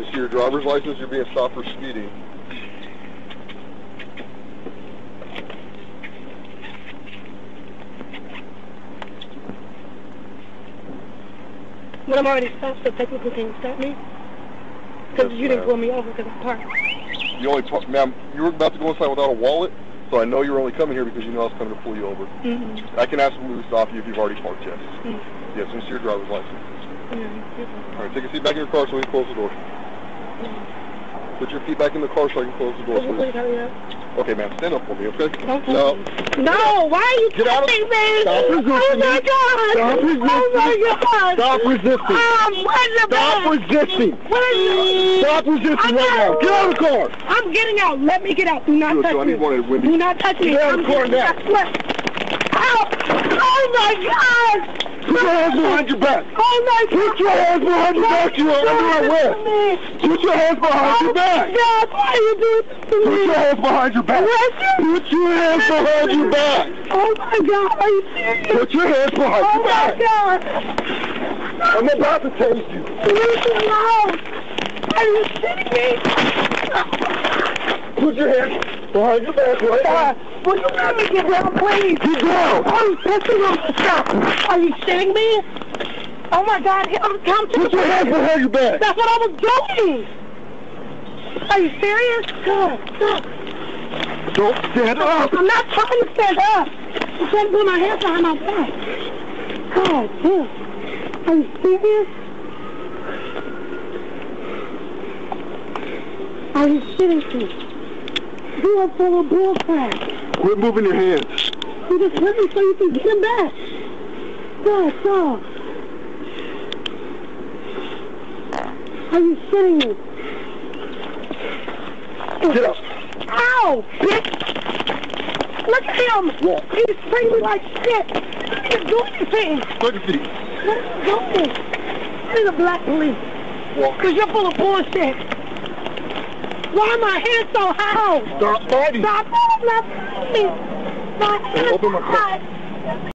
See your driver's license, you're being stopped for speeding. When I'm already stopped, so technically can you stop me? Because Yes, you didn't pull me over because I'm parked. You only, talk, ma'am, you were about to go inside without a wallet, so I know you were only coming here because you know I was coming to pull you over. Mm-hmm. I can absolutely stop you if you've already parked, yes. Mm. Yes, and see your driver's license. Mm-hmm. All right, take a seat back in your car so we can close the door. Put your feet back in the car so I can close the door, please. hurry up. Okay, ma'am, stand up for me, okay? No. No, why are you Get of- touching me? Stop resisting Oh my. God! Stop resisting. Oh my God! Stop resisting. Um, where's your Stop resisting. What are you? Stop resisting I'm right now. Get out of the car. I'm getting out. Let me get out. Do not Good, touch me. need one at Wendy. Do not touch me. Get out of the car now. out. Oh my God! Put your hands behind your back. Oh my God! Put your hands behind your back. You're under arrest. arrest. Put your hands behind your back. God, why are you doing this to me? Put your hands behind your back. Put your hands behind your back. Oh my God, are you serious? Put your hands behind Oh your my. God! I'm about to tase you. Leave me alone! Are you kidding me? Put your hands behind your back right now. Uh, will you let me get down, please? Get down. I'm pissing off the stop. Are you shitting me? Oh my God, I'm, come to Put your hands behind your back. That's what I was doing. Are you serious? God, God. Don't stand up. I'm not trying to stand up. I'm trying to put my hands behind my back. God, damn. Are you serious? Are you shitting are full of bullcrap. Quit moving your hands. You just hit me so you can get him back. God, no. Are you shitting me? Get up. Ow, bitch! Look at him! Walk. He's treating me like shit! He didn't do anything! Look at. What are you doing? He's a black police. Walk. Because you're full of bullshit. Why are my hands so high? Stop fighting. Stop! No, I'm fighting. My hands Open my car.